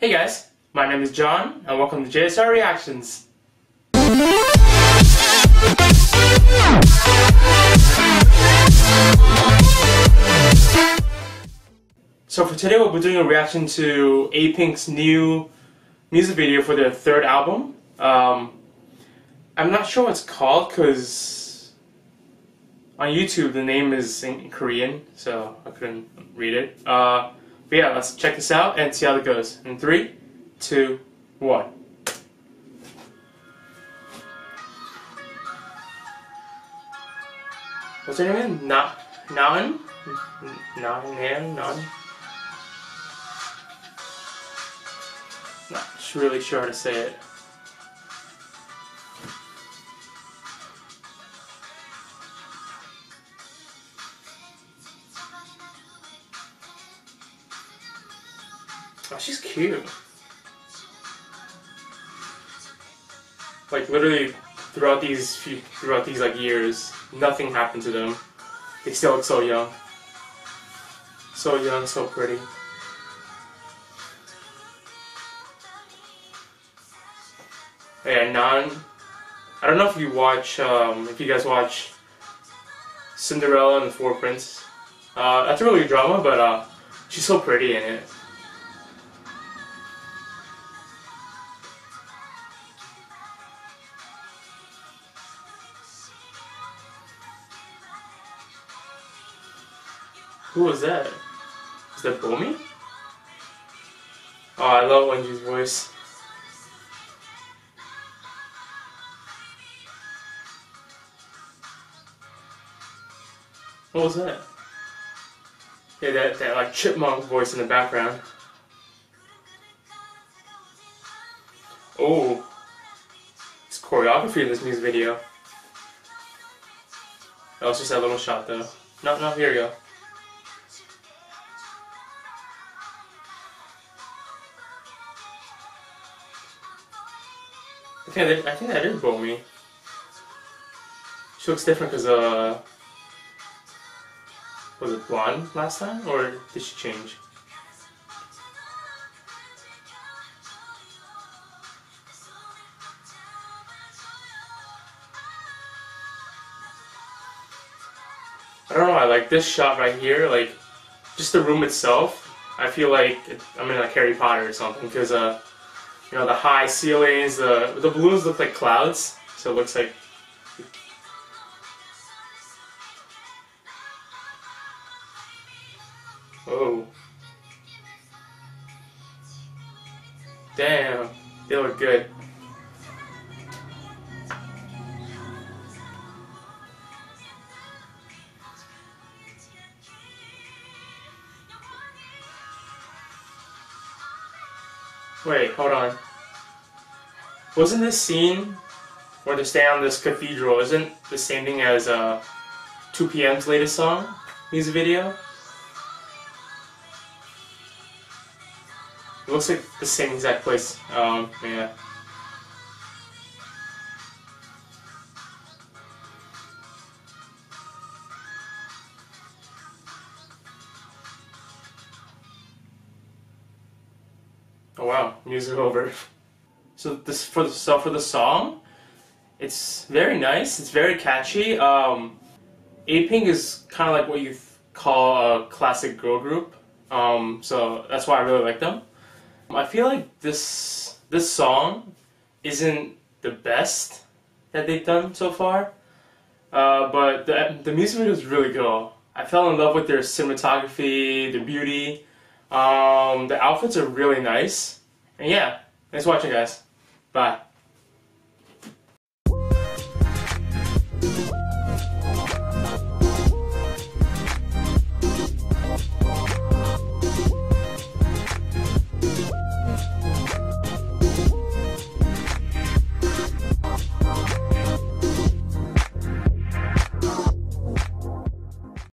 Hey guys, my name is John, and welcome to JSR Reactions. So for today we'll be doing a reaction to A-Pink's new music video for their third album. Um, I'm not sure what it's called because on YouTube the name is in Korean, so I couldn't read it. Uh, but yeah, let's check this out and see how it goes. In three, two, one. What's her name? Na Nan? Nan? Nan? Nan? Not really sure how to say it. Oh, she's cute. Like literally throughout these few, throughout these like years, nothing happened to them. They still look so young. So young, so pretty. Yeah, Nan. I don't know if you watch, um, if you guys watch Cinderella and the Four Princes. Uh, that's a really drama, but uh, she's so pretty in it. Who was that? Is that Bomi? Oh, I love Wenju's voice. What was that? Yeah, that, that like chipmunk voice in the background. Oh, it's choreography in this music video. That was just that little shot though. No, no, here we go. That, I think that is Bomi. She looks different because uh was it blonde last time, or did she change? I don't know, I like this shot right here, like, just the room itself, I feel like I'm in like Harry Potter or something, because, uh, you know, the high ceilings, the, the balloons look like clouds, so it looks like Oh. Damn, they look good. Wait, hold on. Wasn't this scene where they stay on this cathedral, isn't the same thing as uh, 2PM's latest song, music video? It looks like the same exact place. Um, yeah. Oh wow, music over. So this for the so for the song, it's very nice. It's very catchy. Um, A-Pink is kind of like what you call a classic girl group. Um, so that's why I really like them. I feel like this this song isn't the best that they've done so far, uh, but the the music video is really good. I fell in love with their cinematography, their beauty. Um, the outfits are really nice, and yeah, thanks for watching, guys. Bye.